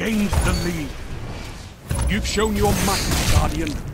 Gained the lead. You've shown your might, Guardian.